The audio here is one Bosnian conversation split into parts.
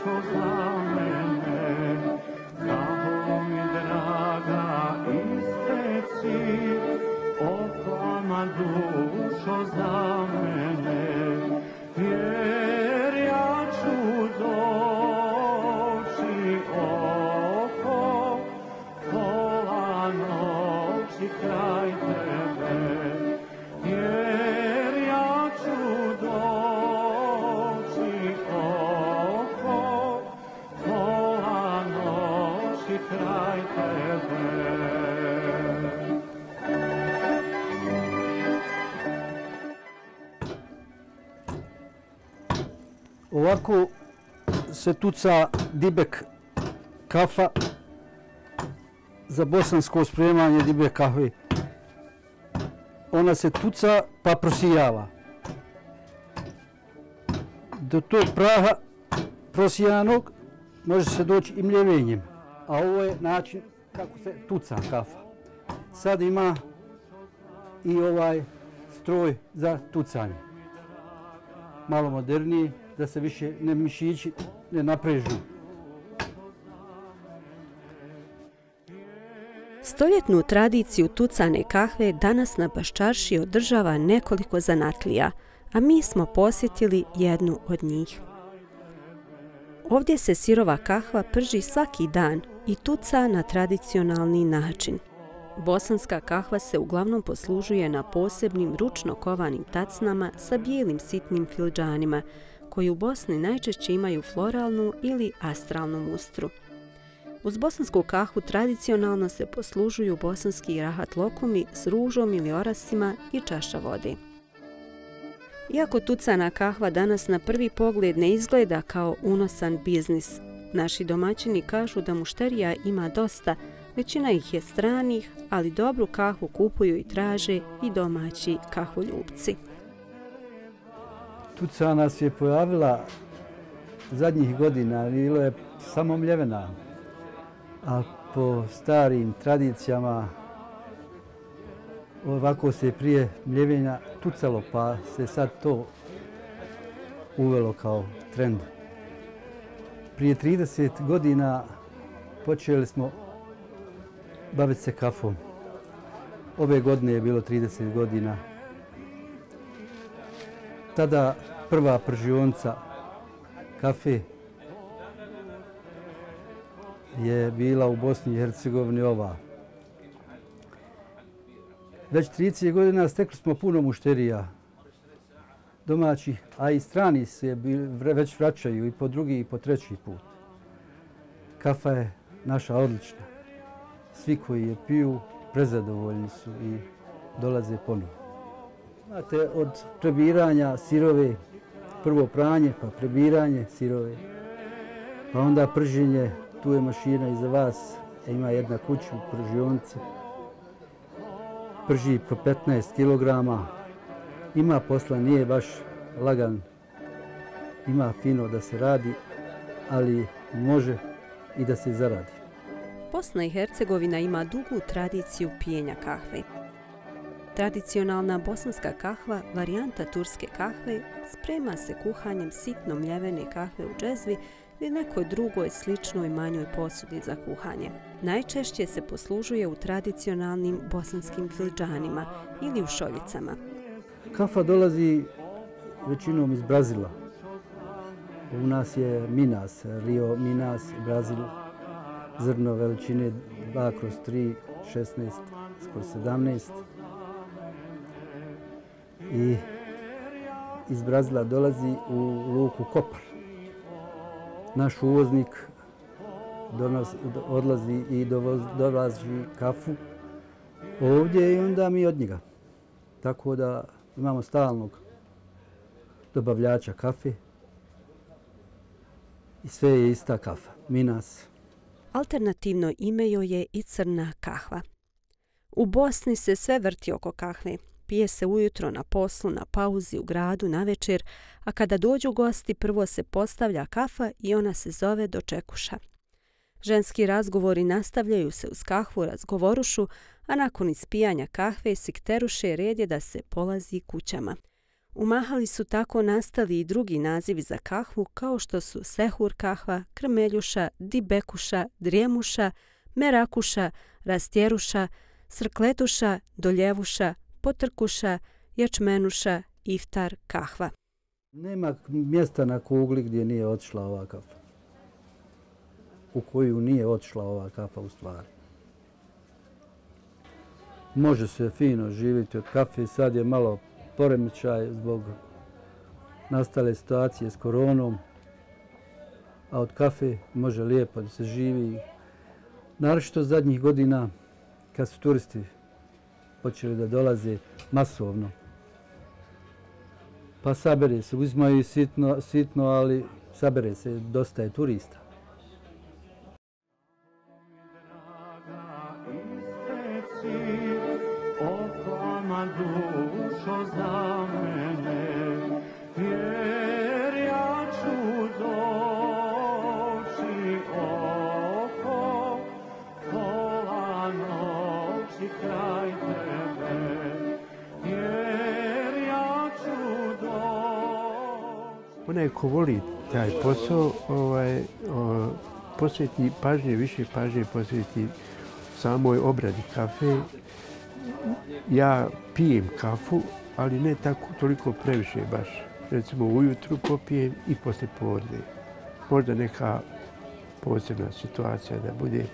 što za mene. Kao mi draga isteci Oklama dušo za mene. Pjesma Ovako se tuca dibek kafa za bosansko spremanje dibek kafe. Ona se tuca pa prosijava. Do tog praha prosijanog može se doći i mljevenjem. A ovo je način kako se tuca kafa. Sad ima i ovaj stroj za tucanje. Malo moderniji, da se više ne mišići ne naprežu. Stoljetnu tradiciju tucane kahve danas na Baščarši održava nekoliko zanatlija, a mi smo posjetili jednu od njih. Ovdje se sirova kahva prži svaki dan i tuca na tradicionalni način. Bosanska kahva se uglavnom poslužuje na posebnim ručno kovanim tacnama sa bijelim sitnim filđanima, koji u Bosni najčešće imaju floralnu ili astralnu mustru. Uz bosansku kahu tradicionalno se poslužuju bosanski rahat lokumi s ružom ili orasima i čaša vode. Iako tucana kahva danas na prvi pogled ne izgleda kao unosan biznis, naši domaćini kažu da mušterija ima dosta, većina ih je stranih, ali dobru kahvu kupuju i traže i domaći kahuljubci. Tucana se je pojavila zadnjih godina, bilo je samo mljevena. A po starim tradicijama ovako se prije mljevenja tucalo, pa se sad to uvelo kao trend. Prije 30 godina počeli smo baviti se kafom. Ove godine je bilo 30 godina tada prva pržionca kafe je bila u Bosni i Hercegovini ova. Već 30 godina stekli smo puno mušterija domaćih, a i strani se već vraćaju i po drugi i po treći put. Kafa je naša odlična. Svi koji je piju prezadovoljni su i dolaze ponovno. Znate, od prebiranja sirove, prvo pranje, pa prebiranje sirove, pa onda prženje, tu je mašina iza vas, e, ima jedna kuća u pržionici, prži po 15 kg, ima posla, nije baš lagan, ima fino da se radi, ali može i da se zaradi. Bosna i Hercegovina ima dugu tradiciju pijenja kahve. Tradicionalna bosanska kahva, varijanta turske kahve, sprema se kuhanjem sitno mljevene kahve u džezvi ili nekoj drugoj sličnoj manjoj posudi za kuhanje. Najčešće se poslužuje u tradicionalnim bosanskim filđanima ili u šoljicama. Kafa dolazi većinom iz Brazila. U nas je Minas, Rio Minas, Brazil. zrno veličine 2 kroz 3, 16 kroz 17. I iz Brazila dolazi u luku Kopar. Naš uvoznik donos, odlazi i dovoz, dolazi kafu ovdje i onda mi od njega. Tako da imamo stalnog dobavljača kafe i sve je ista kafa. Minas. Alternativno ime joj je i crna kahva. U Bosni se sve vrti oko kahve. Pije se ujutro na poslu, na pauzi, u gradu, na večer, a kada dođu gosti prvo se postavlja kafa i ona se zove dočekuša. Ženski razgovori nastavljaju se uz kahvu razgovorušu, a nakon ispijanja kahve sikteruše red je da se polazi kućama. U Mahali su tako nastali i drugi nazivi za kahvu kao što su sehur kahva, krmeljuša, dibekuša, drijemuša, merakuša, rastjeruša, srkletuša, doljevuša, potrkuša, jačmenuša, iftar, kahva. Nema mjesta na kugli gdje nije otišla ova kafa. U koju nije otišla ova kafa u stvari. Može se fino živjeti od kafe. Sad je malo poremećaj zbog nastale situacije s koronom. A od kafe može lijepo da se živi. Naravno zadnjih godina kad su turisti počeli da dolaze masovno. Pa sabere se, uzmaju sitno, sitno, ali sabere se, dosta je turista. Onaj ko voli taj posao, ovaj, o, posveti pažnje, više pažnje posveti samoj obradi kafe. Ja pijem kafu, ali ne tako toliko previše baš. Recimo ujutru popijem i posle podne. Možda neka posebna situacija da bude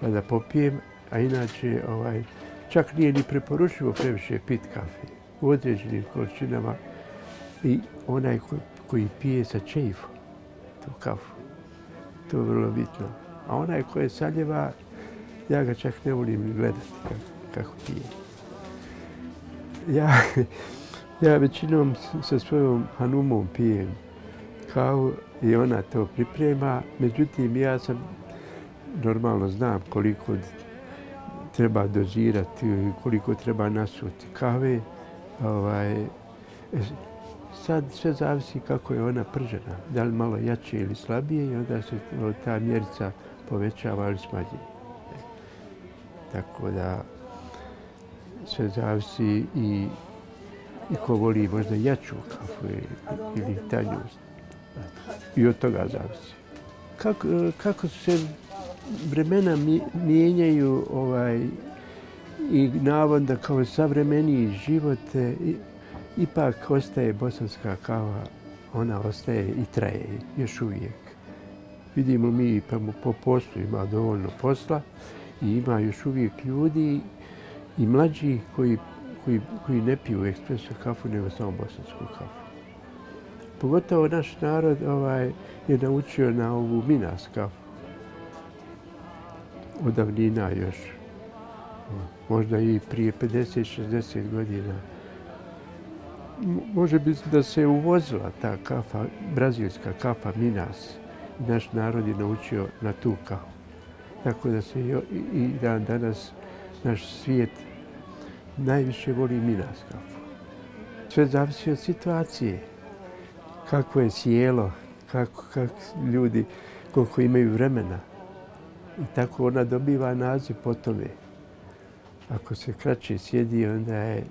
da popijem, a inače ovaj, čak nije ni preporučivo previše pit kafe u određenim količinama i onaj ko koji pije sa čeifom tu kafu. To je vrlo bitno. A onaj ko je saljeva, ja ga čak ne volim gledati kako, kako pije. Ja, ja većinom sa svojom hanumom pijem kavu i ona to priprema. Međutim, ja sam normalno znam koliko treba dozirati, koliko treba nasuti kave. Ovaj, sad sve zavisi kako je ona pržena. Da li malo jače ili slabije i onda se ta mjerica povećava ili smanjuje. Tako da sve zavisi i, i ko voli možda jaču kafu ili tanju. I od toga zavisi. Kako, kako se vremena mijenjaju ovaj, i navod da kao savremeniji život ipak ostaje bosanska kava, ona ostaje i traje još uvijek. Vidimo mi pa mu po poslu ima dovoljno posla i ima još uvijek ljudi i mlađi koji, koji, koji ne piju ekspreso kafu, nego samo bosansku kafu. Pogotovo naš narod ovaj, je naučio na ovu minas kafu. Od davnina još. Možda i prije 50-60 godina može biti da se uvozila ta kafa, brazilska kafa Minas. Naš narod je naučio na tu kafu. Tako da se i dan danas naš svijet najviše voli Minas kafu. Sve zavisi od situacije. Kako je sjelo, kako, kako ljudi, koliko imaju vremena. I tako ona dobiva naziv po tome. Ako se kraće sjedi, onda je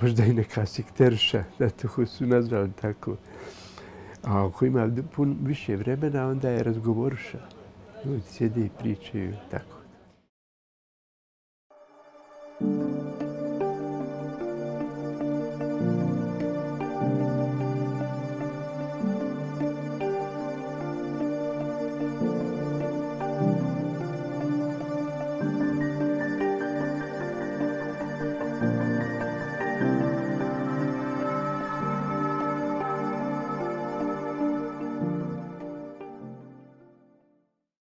možda i neka sekterša, da to su nazvali tako. A ako ima pun više vremena, onda je razgovoruša. Ljudi sjede i pričaju tako.